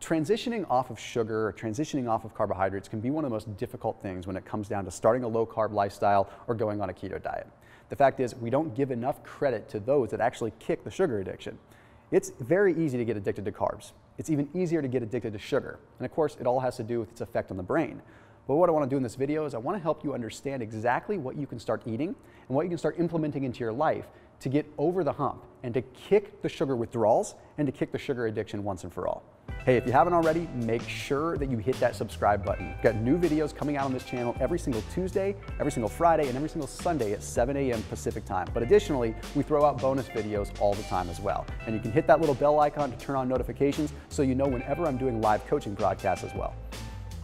Transitioning off of sugar transitioning off of carbohydrates can be one of the most difficult things when it comes down to starting a low carb lifestyle or going on a keto diet. The fact is, we don't give enough credit to those that actually kick the sugar addiction. It's very easy to get addicted to carbs. It's even easier to get addicted to sugar. And of course, it all has to do with its effect on the brain. But what I want to do in this video is I want to help you understand exactly what you can start eating and what you can start implementing into your life to get over the hump and to kick the sugar withdrawals and to kick the sugar addiction once and for all. Hey, if you haven't already, make sure that you hit that subscribe button. We've got new videos coming out on this channel every single Tuesday, every single Friday, and every single Sunday at 7 a.m. Pacific time. But additionally, we throw out bonus videos all the time as well. And you can hit that little bell icon to turn on notifications so you know whenever I'm doing live coaching broadcasts as well.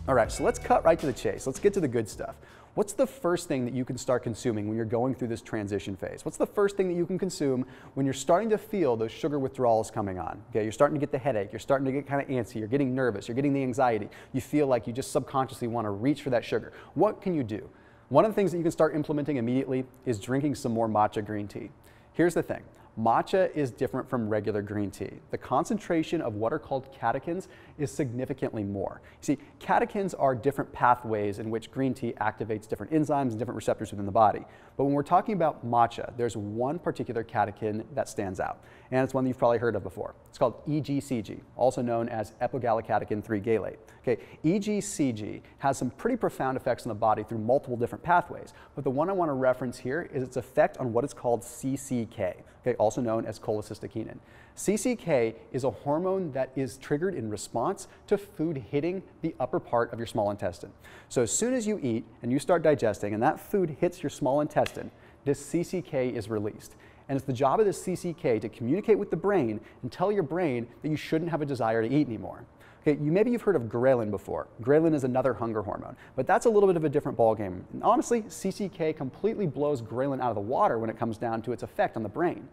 All right, so let's cut right to the chase. Let's get to the good stuff. What's the first thing that you can start consuming when you're going through this transition phase? What's the first thing that you can consume when you're starting to feel those sugar withdrawals coming on? Okay, you're starting to get the headache, you're starting to get kind of antsy, you're getting nervous, you're getting the anxiety, you feel like you just subconsciously want to reach for that sugar. What can you do? One of the things that you can start implementing immediately is drinking some more matcha green tea. Here's the thing Matcha is different from regular green tea. The concentration of what are called catechins is significantly more. You see, catechins are different pathways in which green tea activates different enzymes and different receptors within the body. But when we're talking about matcha, there's one particular catechin that stands out, and it's one that you've probably heard of before. It's called EGCG, also known as epigallocatechin 3 gallate. Okay, EGCG has some pretty profound effects on the body through multiple different pathways, but the one I want to reference here is its effect on what is called CCK okay, also known as cholecystokinin. CCK is a hormone that is triggered in response to food hitting the upper part of your small intestine. So as soon as you eat and you start digesting and that food hits your small intestine, this CCK is released. And it's the job of this CCK to communicate with the brain and tell your brain that you shouldn't have a desire to eat anymore. Okay, you, maybe you've heard of ghrelin before. Ghrelin is another hunger hormone, but that's a little bit of a different ballgame. Honestly, CCK completely blows ghrelin out of the water when it comes down to its effect on the brain.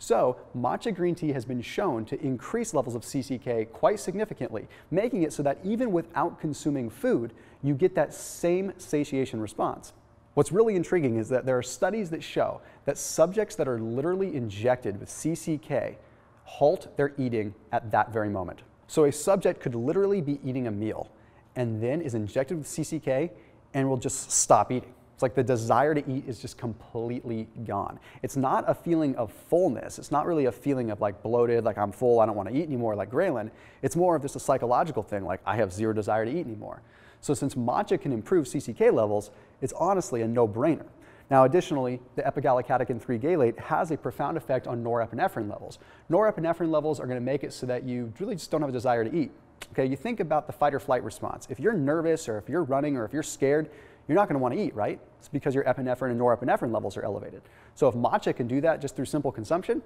So matcha green tea has been shown to increase levels of CCK quite significantly, making it so that even without consuming food, you get that same satiation response. What's really intriguing is that there are studies that show that subjects that are literally injected with CCK halt their eating at that very moment. So a subject could literally be eating a meal and then is injected with CCK and will just stop eating. It's like the desire to eat is just completely gone. It's not a feeling of fullness. It's not really a feeling of like bloated, like I'm full, I don't want to eat anymore, like ghrelin. It's more of just a psychological thing, like I have zero desire to eat anymore. So since matcha can improve CCK levels, it's honestly a no-brainer. Now, additionally, the epigallocatechin 3 gallate has a profound effect on norepinephrine levels. Norepinephrine levels are going to make it so that you really just don't have a desire to eat. Okay, you think about the fight or flight response. If you're nervous or if you're running or if you're scared, you're not going to want to eat, right? It's because your epinephrine and norepinephrine levels are elevated. So if matcha can do that just through simple consumption,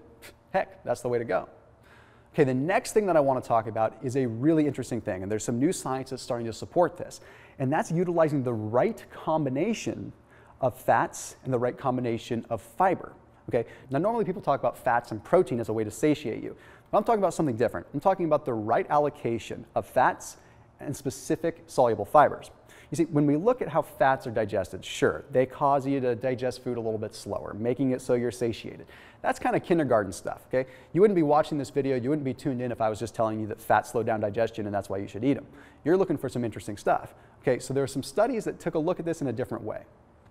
heck, that's the way to go. Okay, the next thing that I want to talk about is a really interesting thing, and there's some new science that's starting to support this, and that's utilizing the right combination of fats and the right combination of fiber. Okay, now normally people talk about fats and protein as a way to satiate you, but I'm talking about something different. I'm talking about the right allocation of fats and specific soluble fibers. You see, when we look at how fats are digested, sure, they cause you to digest food a little bit slower, making it so you're satiated. That's kind of kindergarten stuff, okay? You wouldn't be watching this video, you wouldn't be tuned in if I was just telling you that fats slow down digestion and that's why you should eat them. You're looking for some interesting stuff. Okay, so there are some studies that took a look at this in a different way.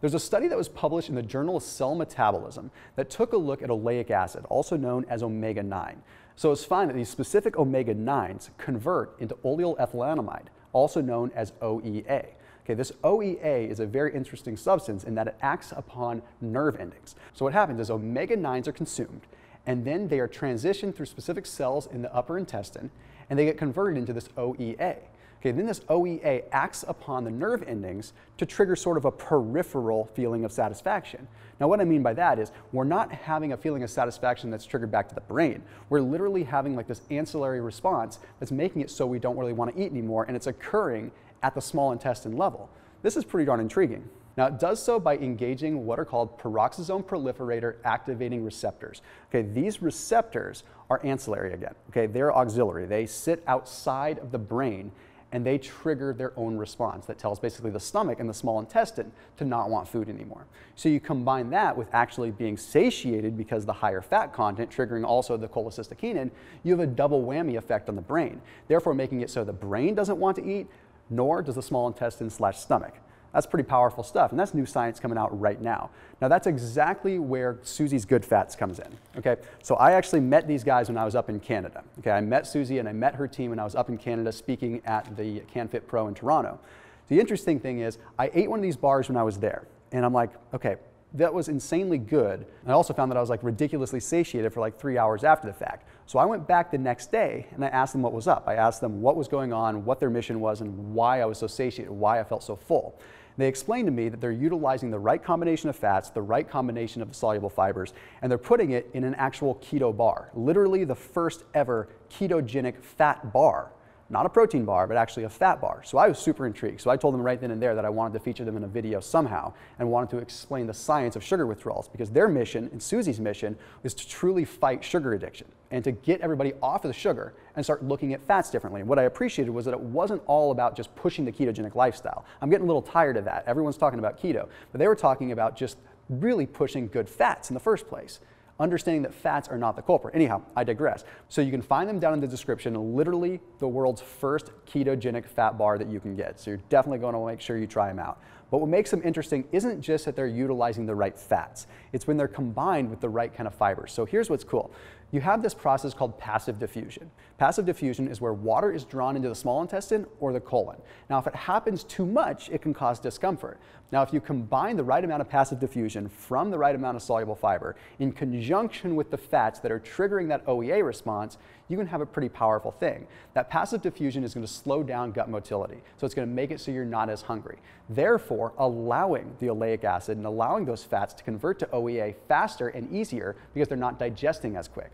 There's a study that was published in the Journal of Cell Metabolism that took a look at oleic acid, also known as omega 9. So it's found that these specific omega 9s convert into oleoyl ethanolamide, also known as OEA. Okay, this OEA is a very interesting substance in that it acts upon nerve endings. So what happens is omega-9s are consumed, and then they are transitioned through specific cells in the upper intestine, and they get converted into this OEA. Okay, then this OEA acts upon the nerve endings to trigger sort of a peripheral feeling of satisfaction. Now, what I mean by that is we're not having a feeling of satisfaction that's triggered back to the brain. We're literally having like this ancillary response that's making it so we don't really want to eat anymore, and it's occurring at the small intestine level. This is pretty darn intriguing. Now, it does so by engaging what are called peroxisome proliferator activating receptors. Okay, these receptors are ancillary again. Okay, they're auxiliary. They sit outside of the brain and they trigger their own response that tells basically the stomach and the small intestine to not want food anymore. So you combine that with actually being satiated because the higher fat content triggering also the cholecystokinin, you have a double whammy effect on the brain, therefore making it so the brain doesn't want to eat, nor does the small intestine slash stomach. That's pretty powerful stuff, and that's new science coming out right now. Now that's exactly where Suzie's Good Fats comes in, okay? So I actually met these guys when I was up in Canada, okay? I met Suzie and I met her team when I was up in Canada speaking at the CanFit Pro in Toronto. The interesting thing is I ate one of these bars when I was there, and I'm like, okay, that was insanely good. And I also found that I was like ridiculously satiated for like three hours after the fact. So I went back the next day and I asked them what was up. I asked them what was going on, what their mission was, and why I was so satiated, why I felt so full. They explained to me that they're utilizing the right combination of fats, the right combination of soluble fibers, and they're putting it in an actual keto bar, literally the first ever ketogenic fat bar not a protein bar, but actually a fat bar. So I was super intrigued. So I told them right then and there that I wanted to feature them in a video somehow and wanted to explain the science of sugar withdrawals because their mission and Suzie's mission is to truly fight sugar addiction and to get everybody off of the sugar and start looking at fats differently. And what I appreciated was that it wasn't all about just pushing the ketogenic lifestyle. I'm getting a little tired of that. Everyone's talking about keto, but they were talking about just really pushing good fats in the first place understanding that fats are not the culprit. Anyhow, I digress. So you can find them down in the description, literally the world's first ketogenic fat bar that you can get. So you're definitely going to make sure you try them out. But what makes them interesting isn't just that they're utilizing the right fats, it's when they're combined with the right kind of fibers. So here's what's cool. You have this process called passive diffusion. Passive diffusion is where water is drawn into the small intestine or the colon. Now, if it happens too much, it can cause discomfort. Now, if you combine the right amount of passive diffusion from the right amount of soluble fiber in conjunction with the fats that are triggering that OEA response, you can have a pretty powerful thing. That passive diffusion is going to slow down gut motility, so it's going to make it so you're not as hungry. Therefore, allowing the oleic acid and allowing those fats to convert to OEA faster and easier because they're not digesting as quick.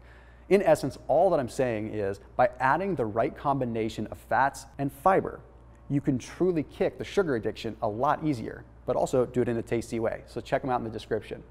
In essence, all that I'm saying is by adding the right combination of fats and fiber, you can truly kick the sugar addiction a lot easier, but also do it in a tasty way. So check them out in the description.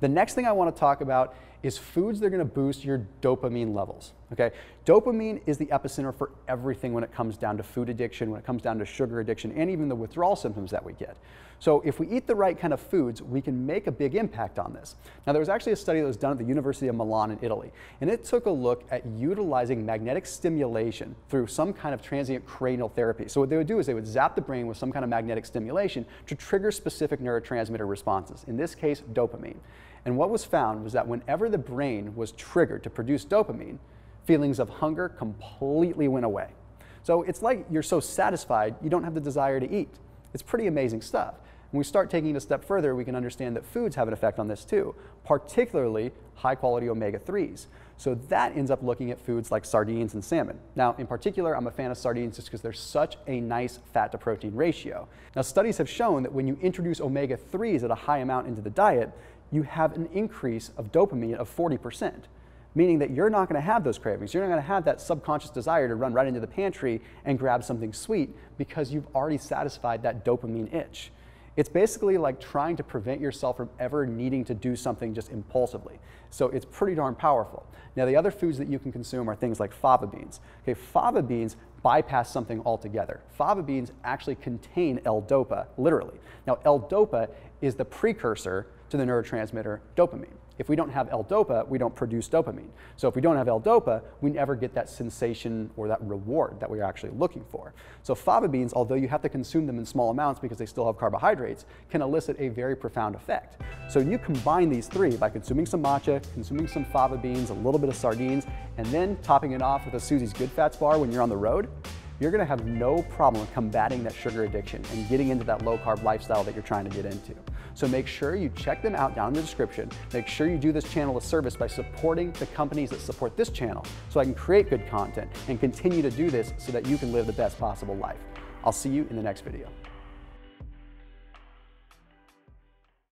The next thing I want to talk about is foods that are going to boost your dopamine levels. Okay, dopamine is the epicenter for everything when it comes down to food addiction, when it comes down to sugar addiction, and even the withdrawal symptoms that we get. So if we eat the right kind of foods, we can make a big impact on this. Now there was actually a study that was done at the University of Milan in Italy, and it took a look at utilizing magnetic stimulation through some kind of transcranial therapy. So what they would do is they would zap the brain with some kind of magnetic stimulation to trigger specific neurotransmitter responses. In this case, dopamine. And what was found was that whenever the brain was triggered to produce dopamine, feelings of hunger completely went away. So it's like you're so satisfied, you don't have the desire to eat. It's pretty amazing stuff. When we start taking it a step further, we can understand that foods have an effect on this too, particularly high quality omega 3s. So that ends up looking at foods like sardines and salmon. Now, in particular, I'm a fan of sardines just because there's such a nice fat to protein ratio. Now, studies have shown that when you introduce omega 3s at a high amount into the diet, you have an increase of dopamine of 40%, meaning that you're not going to have those cravings. You're not going to have that subconscious desire to run right into the pantry and grab something sweet because you've already satisfied that dopamine itch. It's basically like trying to prevent yourself from ever needing to do something just impulsively. So it's pretty darn powerful. Now, the other foods that you can consume are things like fava beans. Okay, fava beans bypass something altogether. Fava beans actually contain L-DOPA, literally. Now, L-DOPA is the precursor to the neurotransmitter dopamine. If we don't have L-DOPA, we don't produce dopamine. So if we don't have L-DOPA, we never get that sensation or that reward that we're actually looking for. So fava beans, although you have to consume them in small amounts because they still have carbohydrates, can elicit a very profound effect. So you combine these three by consuming some matcha, consuming some fava beans, a little bit of sardines, and then topping it off with a Suzie's Good Fats bar when you're on the road, you're gonna have no problem combating that sugar addiction and getting into that low carb lifestyle that you're trying to get into. So make sure you check them out down in the description. Make sure you do this channel a service by supporting the companies that support this channel so I can create good content and continue to do this so that you can live the best possible life. I'll see you in the next video.